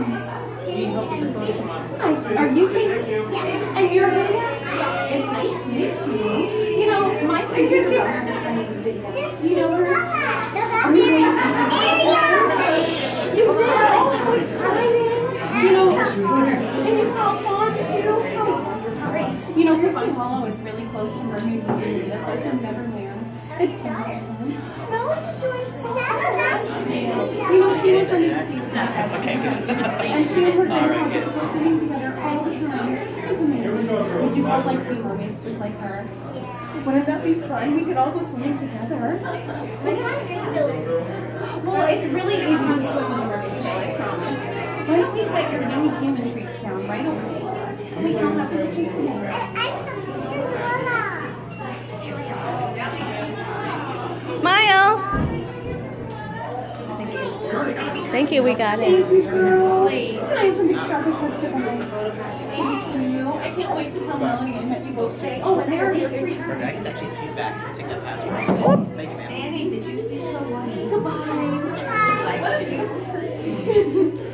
Hi, are you Kate? Yeah. And you're Vydia? Yeah. It's nice to meet you. You know, my friend Tinkerbell has a friend named Vidia. Do you know her? Are you raised You did? Oh, how exciting. You know, and you saw Fawn too? Oh. You know, Griffin Hollow is really close to Mermaid Lagoon. Live like in Neverland. It's so much fun. Lives under the sea. Okay, good. And she and her grandpa get to go swimming together all the time. It's amazing. Would you both like to be mermaids just like her? Wouldn't that be fun? We could all go swimming together. Well, it's really easy to swim with a mermaid tail, I promise. Why don't we set your yummy human treats Thank you, we got it. Thank you, girl. Please. I have some big Scottish hot dip on my Thank you. I can't wait to tell Melanie and have you both oh, there are Perfect. She's, back. Take that pass. Thank you, ma'am. Annie, did you see someone? Goodbye. Goodbye. What a